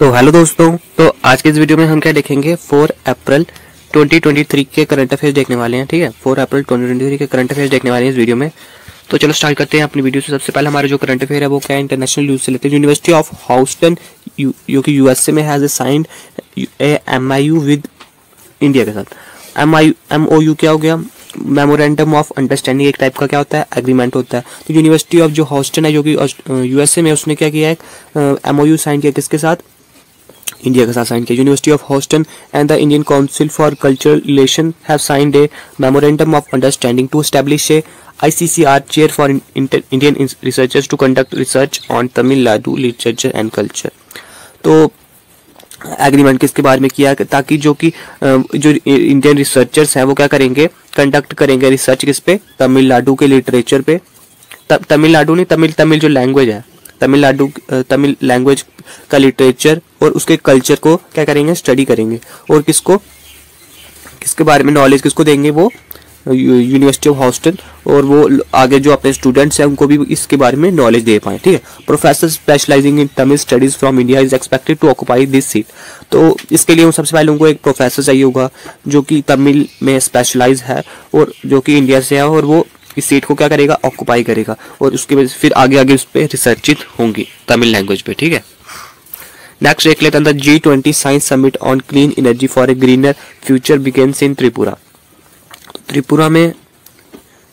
तो हेलो दोस्तों तो आज के इस वीडियो में हम क्या देखेंगे? 4 अप्रैल 2023 के करंट अफेयर्स देखने वाले हैं, ठीक है? 4 अप्रैल 2023 के करंट अफेयर्स देखने वाले हैं इस वीडियो में। तो चलो स्टार्ट करते हैं अपनी वीडियो से। सबसे पहले हमारे जो करंट अफेयर है, वो क्या इंटरनेशनल न्यूज़ से लेते हैं। यूनिवर्सिटी ऑफ़ हाउस्टन जो कि यूएसए में has signed M I U with India के साथ। M I M O U क्या हो गया? मेमोरेंडम ऑफ़ अंडरस्टैंडिंग एक टाइप का क्या होता है? एग्रीमेंट होता है। तो यूनिवर्सिटी ऑफ़ जो हॉस्टन है, जो कि यूएसए में उसने क्या किया है? एम ओ यू साइन किया किसके साथ? इंडिया के साथ साइन किया University of Houston and the Indian Council for Cultural Relation have signed a memorandum of understanding to establish a ICCR chair for Indian researchers to conduct research on Tamil Nadu literature and culture. तो agreement किसके बारे में किया, ताकि जो कि जो Indian researchers हैं वो क्या करेंगे? कंडक्ट करेंगे रिसर्च किस पे? तमिलनाडु के लिटरेचर पे। तमिलनाडु नहीं तमिल तमिल जो लैंग्वेज है तमिलनाडु तमिल लैंग्वेज का लिटरेचर और उसके कल्चर को क्या करेंगे? स्टडी करेंगे। और किसको? किसके बारे में नॉलेज किसको देंगे वो? यूनिवर्सिटी ऑफ़ हॉस्टन और वो आगे जो अपने स्टूडेंट्स हैं, उनको भी इसके बारे में नॉलेज दे पाए, ठीक है? Professor specialising in Tamil studies from India is expected to occupy this seat तो इसके लिए सबसे पहले उनको एक प्रोफेसर चाहिए होगा, जो कि तमिल में स्पेशलाइज है और जो कि इंडिया से है और वो इस सीट को क्या करेगा? ऑक्यूपाई करेगा। और उसके बाद फिर आगे आगे उस पर रिसर्चित होंगी तमिल लैंग्वेज पे, ठीक है? नेक्स्ट देख लेते हैं G twenty science summit on clean energy for a greener future begins in Tripura. Tripura में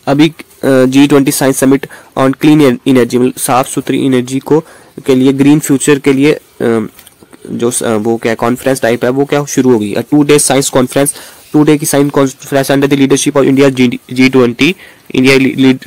अभी G twenty science summit on clean energy मतलब साफ़ सुथरी एनर्जी को के लिए ग्रीन फ्यूचर के लिए जो वो क्या कॉन्फ्रेंस टाइप है, वो क्या शुरू होगी? Two days science conference two day की science conference under the leadership of India G twenty India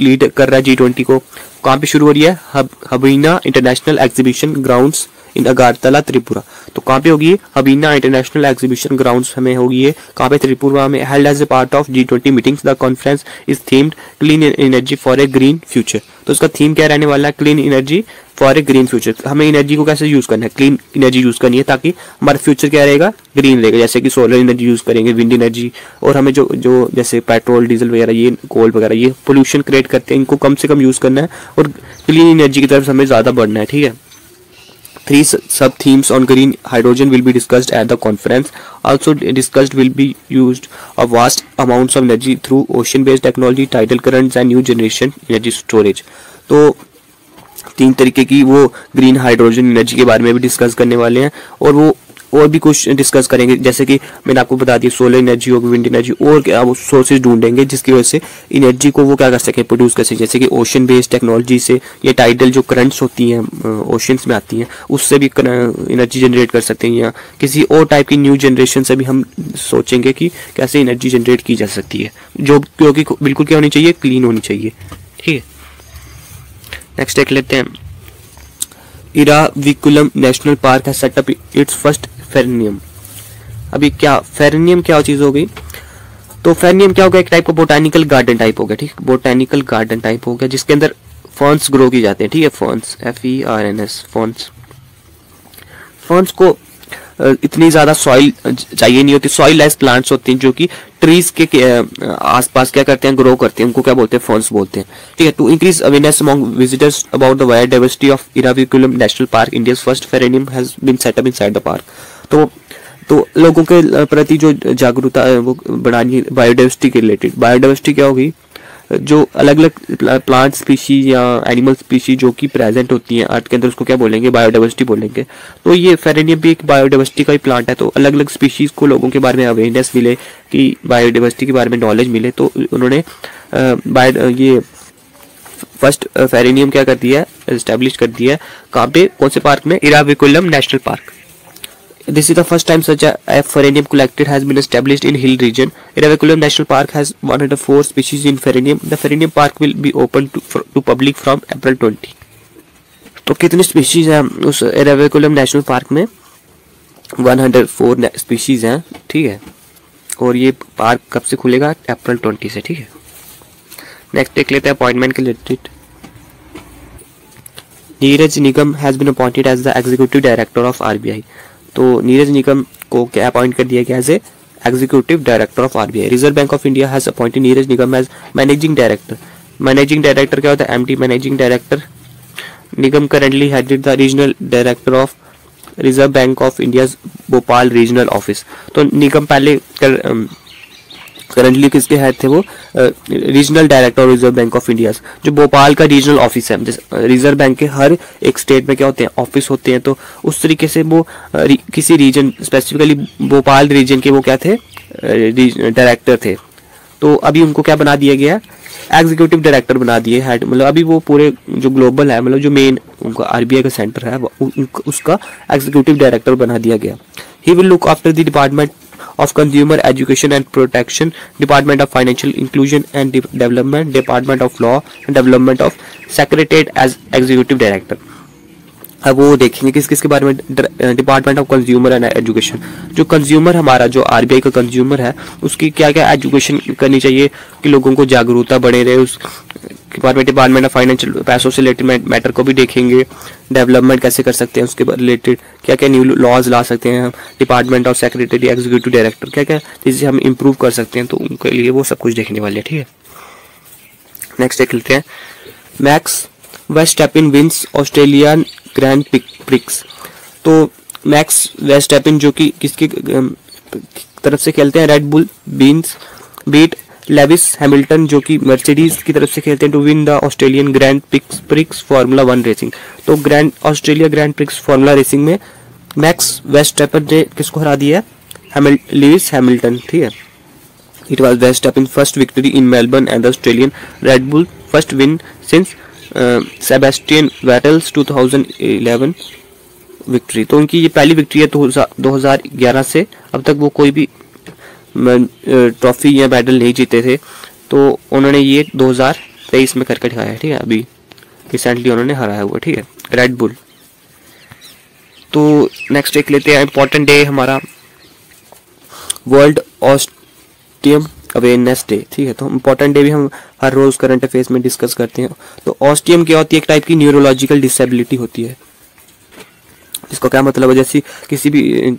lead कर रहा है जी ट्वेंटी को। कहाँ पे शुरू हो रही है? Hub, Hapania international exhibition grounds in Agartala Tripura. तो कहाँ पे होगी हबीना इंटरनेशनल एग्जीबिशन ग्राउंड हमें होगी ये। कहाँ पे? त्रिपुरा में। Held as a part of G twenty meetings the conference is themed clean energy for a green future तो उसका थीम क्या रहने वाला है? Clean energy for a green future हमें एनर्जी को कैसे यूज़ करना है? क्लीन एनर्जी यूज़ करनी है ताकि हमारा फ्यूचर क्या रहेगा? ग्रीन रहेगा। जैसे कि सोलर एनर्जी यूज़ करेंगे विंड एनर्जी और हमें जो जो जैसे पेट्रोल डीजल वगैरह, ये कोल वगैरह, ये पोल्यूशन क्रिएट करते हैं। इनको कम से कम यूज़ करना है और क्लीन एनर्जी की तरफ़ हमें ज़्यादा बढ़ना है, ठीक है? Three sub themes on green hydrogen will be discussed at the conference also discussed will be use a vast amount of energy through ocean based technology tidal current and new generation energy storage तो तीन तरीके की वो green hydrogen energy के बारे में भी discuss करने वाले हैं और वो और भी कुछ डिस्कस करेंगे। जैसे कि मैंने आपको बता दिया सोलर एनर्जी होगी विंड एनर्जी और क्या वो सोर्सेज ढूंढेंगे, जिसकी वजह से एनर्जी को वो क्या कर सके प्रोड्यूस कर सके। जैसे कि ओशन बेस्ड टेक्नोलॉजी से ये टाइडल जो करंट्स होती हैं ओशंस में आती हैं, उससे भी एनर्जी जनरेट कर सकते हैं या किसी और टाइप की न्यू जनरेशन से भी हम सोचेंगे कि कैसे एनर्जी जनरेट की जा सकती है। जो, क्योंकि बिल्कुल क्या होनी चाहिए? क्लीन होनी चाहिए। ठीक है? नेक्स्ट देख लेते हैं इराविकुलम नेशनल पार्क है सेटअप इट्स फ़र्स्ट फेरनियम अभी क्या फेरनियम क्या चीज़ हो गई तो फेरनियम क्या होगा? एक टाइप का बोटानिकल गार्डन टाइप हो गया ठीक? बोटानिकल गार्डन टाइप हो गया जिसके अंदर फॉन्स ग्रो की जाते हैं, ठीक है? Ferns F E R N S ferns ferns को इतनी ज़्यादा सॉइल चाहिए नहीं होती। सॉइल लेस प्लांट्स होती हैं जो कि ट्रीज के आसपास क्या करते हैं ग्रो करते हैं। उनको क्या बोलते हैं? फॉन्स बोलते हैं। ठीक है to increase awareness among visitors about the biodiversity of Eravikulam national park India first fernarium has been set up inside the park तो तो लोगों के प्रति जो जागरूकता है, वो बढ़ानी बायोडाइवर्सिटी के रिलेटेड बायोडाइवर्सिटी क्या होगी? जो अलग अलग प्लांट स्पीशीज या एनिमल स्पीशीज जो कि प्रेजेंट होती हैं अर्थ के अंदर उसको क्या बोलेंगे? बायोडाइवर्सिटी बोलेंगे। तो ये फेरेनियम भी एक बायोडाइवर्सिटी का ही प्लांट है तो अलग अलग स्पीशीज को लोगों के बारे में अवेयरनेस मिले, कि बायोडाइवर्सिटी के बारे में नॉलेज मिले तो उन्होंने बायो ये फ़र्स्ट फेरेनियम क्या कर दिया है? इस्टेब्लिश कर दिया है, कहाँ पे? कौन से पार्क में? Eravikulam national park This is the first time such a, Pheranium collected has been established in hill region. Iraviculum National Park has 104 species in Pheranium. The Pheranium Park will be open to, for, to public from April 20. तो कितनी species हैं उस Eravikulam national park में 104 species हैं ठीक है और ये पार्क कब से खुलेगा अप्रैल 20 से ठीक है नेक्स्ट देख लेते हैं अपॉइंटमेंट के related Neeraj Nigam has been appointed as the executive director of RBI तो नीरज निगम को क्या अपॉइंट कर दिया गया as a executive director of RBI reserve bank of India has appointed Neeraj Nigam as managing director managing director क्या होता है? MD managing director Nigam currently headed the regional director of reserve bank of India Bhopal regional office तो निगम पहले कर, currently किसके head थे वो? Regional director reserve bank of India जो भोपाल का रीजनल ऑफ़िस है रिज़र्व बैंक के हर एक स्टेट में क्या होते हैं? ऑफ़िस होते हैं तो उस तरीके से वो किसी रीजन स्पेसिफिकली भोपाल रीजन के वो क्या थे? डायरेक्टर थे। तो अभी उनको क्या बना दिया गया? एग्जीक्यूटिव डायरेक्टर बना दिए हेड मतलब अभी वो पूरे जो ग्लोबल है मतलब जो मेन उनका आरबीआई का सेंटर है उसका एग्जीक्यूटिव डायरेक्टर बना दिया गया। He will look after the department of Consumer Education and Protection, Department of Financial Inclusion and De Development, Department of Law and Development of Secretariat as Executive Director. अब वो देखेंगे किस किस के बारे में department of consumer and education जो consumer हमारा जो आरबीआई का कंज्यूमर है उसकी क्या क्या एजुकेशन करनी चाहिए कि लोगों को जागरूकता बढ़े रहे उस डिपार्टमेंट डिपार्टमेंट ऑफ़ फाइनेंशियल पैसों से रिलेटेड मैटर को भी देखेंगे डेवलपमेंट कैसे कर सकते हैं, उसके रिलेटेड क्या क्या न्यू लॉज ला सकते हैं हम department of secretary executive director क्या क्या चीज़ें हम इम्प्रूव कर सकते हैं तो उनके लिए वो सब कुछ देखने वाले हैं, ठीक है? नेक्स्ट देख लेते हैं। Max Verstappen wins Australian grand prix तो मैक्स वेस्ट एपिन जो कि किसकी तरफ़ से खेलते हैं? Red Bull beans beat Lewis Hamilton जो कि मर्सिडीज की तरफ़ से खेलते हैं to win the Australian grand prix prix formula one racing तो grand Australia grand prix formula racing में मैक्स वेस्ट ने किसको हरा दिया है? लिविस हैमिल्टन ठीक है? It was Verstappen first victory in Melbourne and Australian Red Bull first win since Sebastian Vettel's 2011 victory तो उनकी ये पहली विक्ट्री है 2011 से। अब तक वो कोई भी ट्रॉफी या मेडल नहीं जीते थे तो उन्होंने ये 2023 में करके दिखाया ठीक है? अभी रिसेंटली उन्होंने हराया हुआ, ठीक है? रेड बुल तो नेक्स्ट देख लेते हैं इम्पोर्टेंट डे हमारा वर्ल्ड ऑस्टियम अवेयरनेस डे ठीक है? तो इम्पोर्टेंट डे भी हम हर रोज करंट अफेयर्स में डिस्कस करते हैं। तो ऑस्टियम क्या होती है? एक टाइप की न्यूरोलॉजिकल डिसेबिलिटी होती है। इसका क्या मतलब है? जैसे किसी भी,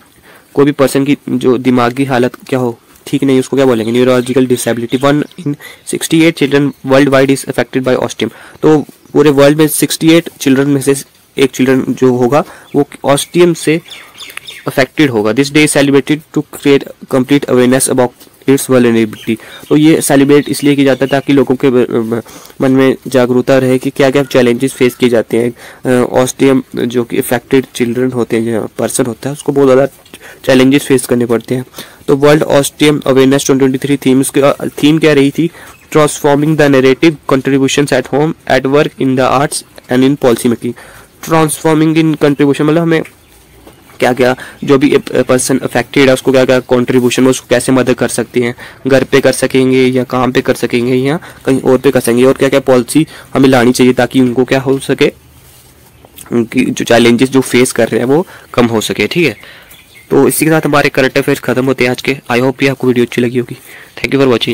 कोई भी पर्सन की जो दिमागी हालत क्या हो ठीक नहीं, उसको क्या बोलेंगे? Neurological disability one in 68 children world wide is affected by ostium तो पूरे वर्ल्ड में 68 चिल्ड्रन में से एक चिल्ड्रन जो होगा, वो ऑस्टियम से अफेक्टेड होगा। This day celebrated to create complete awareness about its vulnerability तो ये सेलिब्रेट इसलिए किया जाता है ताकि लोगों के मन में जागरूकता रहे कि क्या क्या चैलेंजेस फेस किए जाते हैं। ऑस्टियम जो कि इफेक्टेड चिल्ड्रन होते हैं पर्सन होता है, उसको बहुत ज़्यादा चैलेंजेस फेस करने पड़ते हैं। तो वर्ल्ड ऑस्टियम अवेयरनेस ट्वेंटी थीम उसकी थीम क्या रही थी? Transforming the narrative contribution at home at work in the arts and in policy making transforming in contribution मतलब हमें क्या क्या, जो भी पर्सन अफेक्टेड है, उसको क्या क्या कॉन्ट्रीब्यूशन उसको कैसे मदद कर सकते हैं? घर पे कर सकेंगे या काम पे कर सकेंगे या कहीं और पे कर सकेंगे? और क्या क्या पॉलिसी हमें लानी चाहिए ताकि उनको क्या हो सके? उनकी जो चैलेंजेस जो फेस कर रहे हैं, वो कम हो सके, ठीक है? तो इसी के साथ हमारे करंट अफेयर्स खत्म होते हैं आज के। आई होप ये आपको वीडियो अच्छी लगी होगी। Thank you for watching